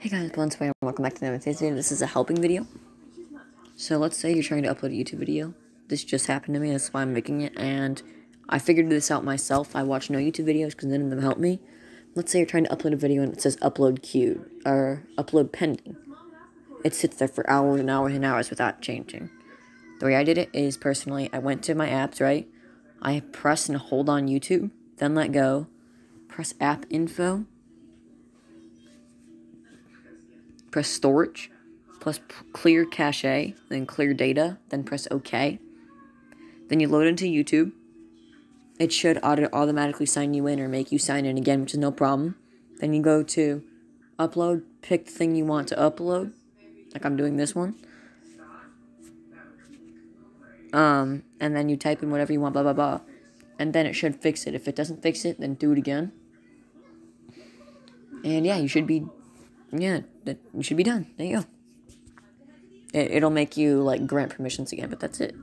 Hey guys, once way, welcome back to the video. This is a helping video. So let's say you're trying to upload a YouTube video. This just happened to me, that's why I'm making it, and I figured this out myself. I watch no YouTube videos because none of them help me. Let's say you're trying to upload a video and it says upload queued, or upload pending. It sits there for hours and hours and hours without changing. The way I did it is, personally, I went to my apps, right? I press and hold on YouTube, then let go, press app info, press storage, plus clear cache, then clear data, then press OK. Then you load into YouTube. It should auto automatically sign you in or make you sign in again, which is no problem. Then you go to upload, pick the thing you want to upload, like I'm doing this one. Um, and then you type in whatever you want, blah, blah, blah. And then it should fix it. If it doesn't fix it, then do it again. And yeah, you should be yeah, that you should be done. There you go. It, it'll make you like grant permissions again, but that's it.